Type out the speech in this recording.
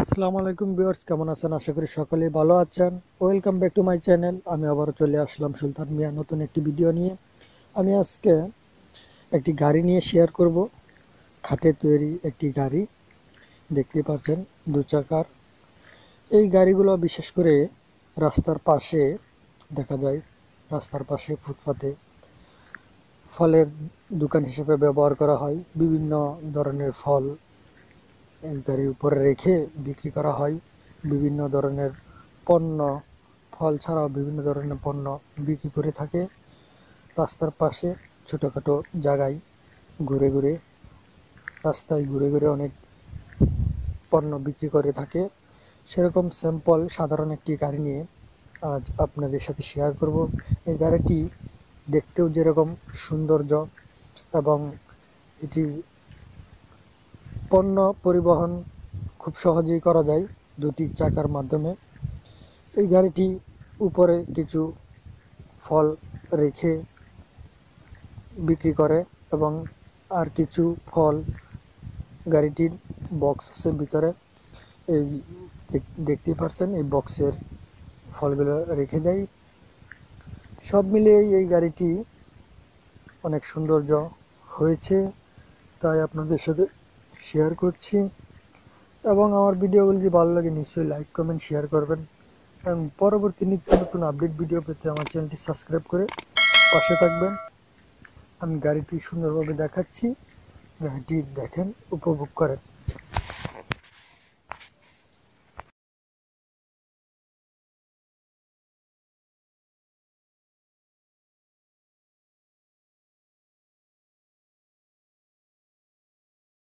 আসসালামু আলাইকুম ভিউয়ার্স, কেমন আছেন? আশা করি সকলেই ভালো আছেন। Welcome back to my channel আমি আবারও চলে আসলাম সুলতান মিয়া নতুন একটি ভিডিও নিয়ে। আমি আজকে একটি গাড়ি নিয়ে শেয়ার করব। খাটে তৈরি একটি গাড়ি। দেখতে পাচ্ছেন, দু চাকার। এই গাড়িগুলো বিশেষ করে রাস্তার পাশে, দেখা যায়, রাস্তার পাশে ফুটপাতে ফলের দোকান হিসেবে ব্যবহার করা হয়। বিভিন্ন ধরনের ফল গাড়ির উপরে রেখে বিক্রি করা হয়। বিভিন্ন ধরনের পণ্য, ফল ছাড়াও বিভিন্ন ধরনের পণ্য বিক্রি করে থাকে। রাস্তার পাশে ছোটোখাটো জায়গায় ঘুরে ঘুরে, রাস্তায় ঘুরে ঘুরে অনেক পণ্য বিক্রি করে থাকে। সেরকম স্যাম্পল সাধারণ একটি গাড়ি নিয়ে আজ আপনাদের সাথে শেয়ার করব। এই গাড়িটি দেখতেও যেরকম সৌন্দর্য এবং এটি পণ্য পরিবহন খুব সহজেই করা যায় দুটি চাকার মাধ্যমে। এই গাড়িটি উপরে কিছু ফল রেখে বিক্রি করে এবং আর কিছু ফল গাড়িটির বক্স আছে ভিতরে এই দেখ- দেখতেই পাচ্ছেন এই বক্সের ফলগুলো রেখে দেয়। সব মিলিয়ে এই গাড়িটি অনেক সৌন্দর্য হয়েছে। তাই আপনাদের সাথে শেয়ার করছি। এবং আমার ভিডিওগুলো যদি ভালো লাগে, নিশ্চয়ই লাইক কমেন্ট শেয়ার করবেন। এবং পরবর্তী নিত্য নতুন আপডেট ভিডিও পেতে আমার চ্যানেলটি সাবস্ক্রাইব করে পাশে থাকবেন। আমি গাড়িটি সুন্দরভাবে দেখাচ্ছি। গাড়িটি দেখেন, উপভোগ করেন।